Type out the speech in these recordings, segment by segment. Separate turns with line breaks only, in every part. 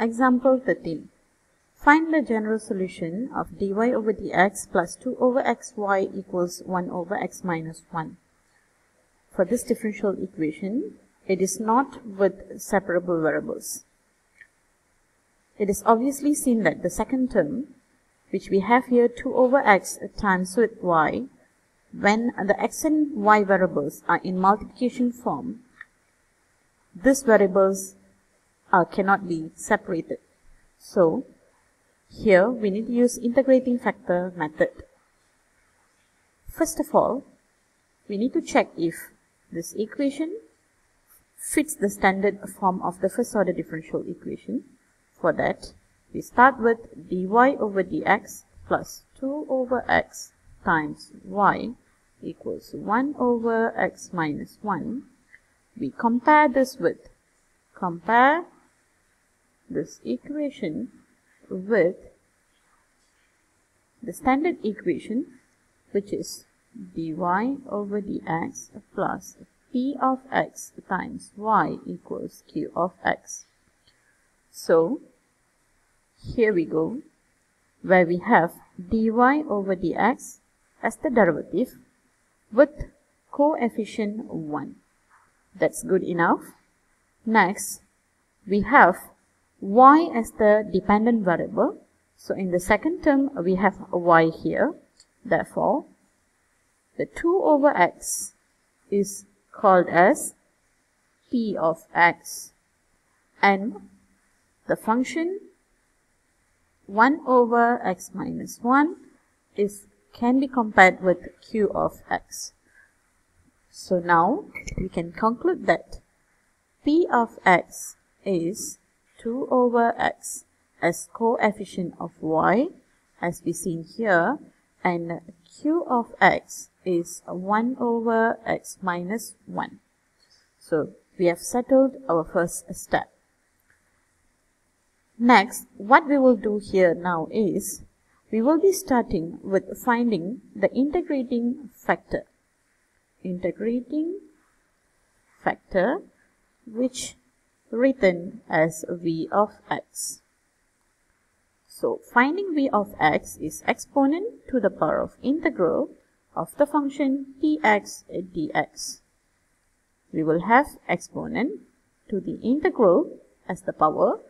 Example 13. Find the general solution of dy over dx plus 2 over xy equals 1 over x minus 1. For this differential equation, it is not with separable variables. It is obviously seen that the second term, which we have here 2 over x times with y, when the x and y variables are in multiplication form, these variables uh, cannot be separated. So, here we need to use integrating factor method. First of all, we need to check if this equation fits the standard form of the first order differential equation. For that, we start with dy over dx plus 2 over x times y equals 1 over x minus 1. We compare this with, compare this equation with the standard equation which is dy over dx plus p of x times y equals q of x. So, here we go, where we have dy over dx as the derivative with coefficient 1. That's good enough. Next, we have y as the dependent variable. So in the second term, we have y here. Therefore, the 2 over x is called as p of x and the function 1 over x minus 1 is can be compared with q of x. So now we can conclude that p of x is 2 over x as coefficient of y as we seen here and q of x is 1 over x minus 1. So we have settled our first step. Next, what we will do here now is, we will be starting with finding the integrating factor. Integrating factor which written as v of x. So finding v of x is exponent to the power of integral of the function px dx. We will have exponent to the integral as the power,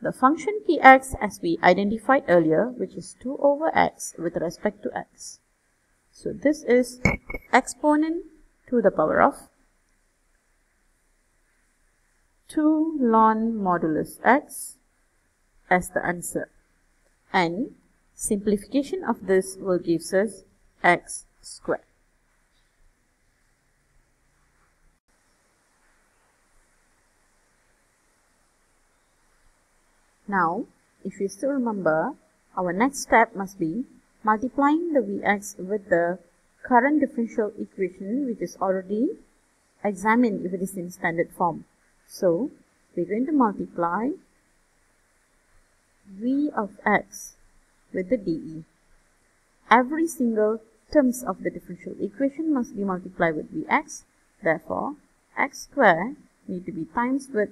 the function px as we identified earlier which is 2 over x with respect to x. So this is exponent to the power of 2 ln modulus x as the answer and simplification of this will give us x squared. Now, if you still remember, our next step must be multiplying the Vx with the current differential equation which is already examined if it is in standard form. So, we're going to multiply v of x with the dE. Every single terms of the differential equation must be multiplied with vx. Therefore, x squared need to be times with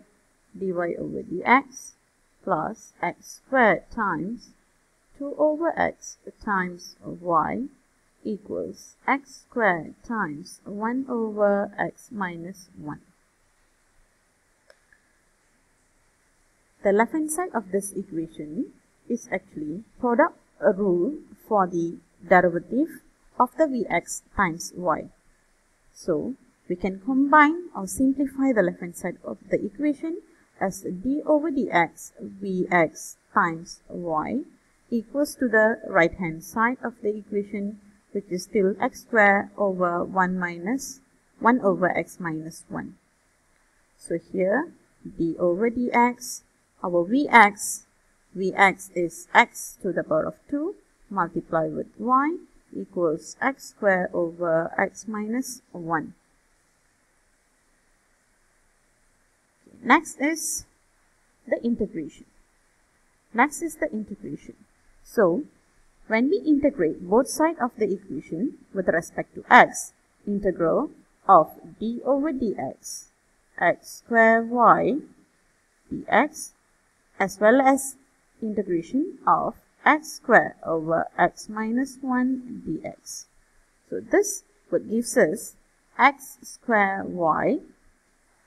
dy over dx plus x squared times 2 over x times y equals x squared times 1 over x minus 1. The left hand side of this equation is actually product rule for the derivative of the Vx times y. So, we can combine or simplify the left hand side of the equation as d over dx Vx times y equals to the right hand side of the equation which is still x square over 1 minus 1 over x minus 1. So here d over dx our Vx, Vx is x to the power of 2 multiplied with y equals x squared over x minus 1. Next is the integration. Next is the integration. So, when we integrate both sides of the equation with respect to x, integral of d over dx, x square y dx as well as integration of x square over x minus 1 dx. So this would gives us x square y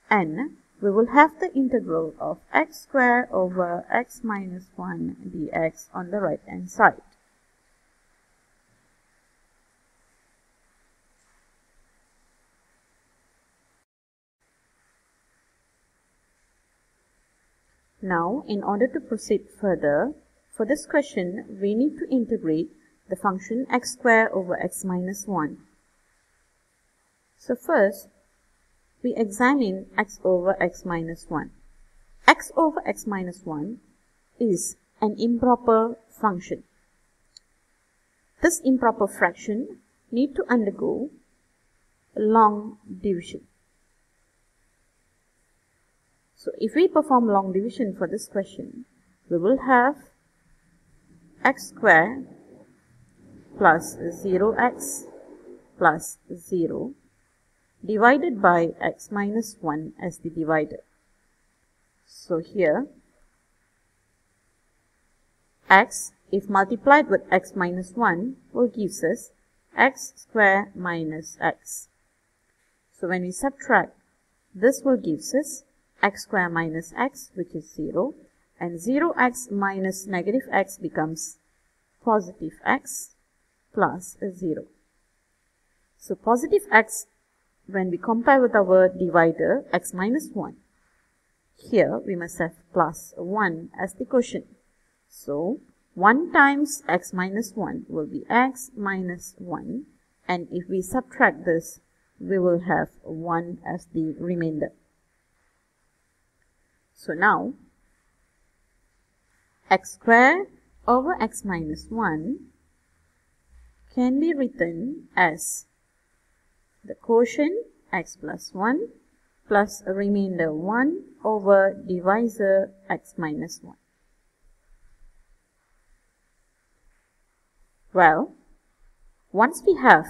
and we will have the integral of x square over x minus 1 dx on the right hand side. Now, in order to proceed further, for this question, we need to integrate the function x square over x minus 1. So first, we examine x over x minus 1. x over x minus 1 is an improper function. This improper fraction need to undergo long division. So if we perform long division for this question, we will have x square plus 0x plus 0 divided by x minus 1 as the divisor. So here x if multiplied with x minus 1 will gives us x square minus x. So when we subtract this will gives us x square minus x which is 0 and 0x minus negative x becomes positive x plus 0. So positive x when we compare with our divider x minus 1. Here we must have plus 1 as the quotient. So 1 times x minus 1 will be x minus 1 and if we subtract this we will have 1 as the remainder. So now x square over x minus 1 can be written as the quotient x plus 1 plus a remainder 1 over divisor x minus 1. Well, once we have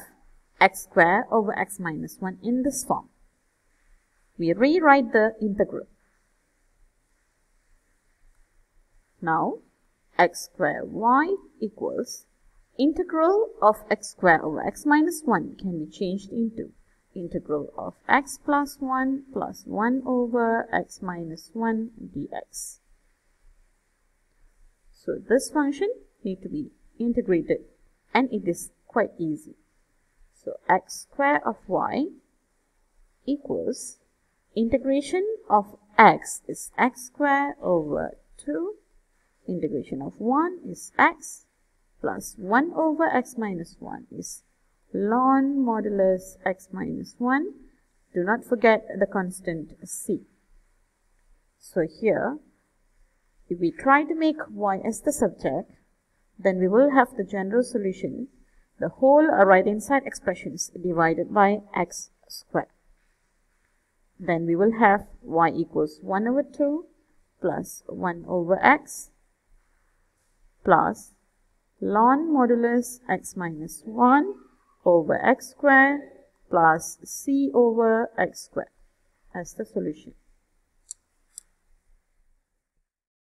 x square over x minus 1 in this form, we rewrite the integral. Now, x square y equals integral of x square over x minus 1 can be changed into integral of x plus 1 plus 1 over x minus 1 dx. So this function need to be integrated and it is quite easy. So x square of y equals integration of x is x square over 2 integration of 1 is x plus 1 over x minus 1 is ln modulus x minus 1. Do not forget the constant c. So here, if we try to make y as the subject, then we will have the general solution, the whole right hand side expressions divided by x squared. Then we will have y equals 1 over 2 plus 1 over x plus ln modulus x minus 1 over x squared plus c over x squared as the solution.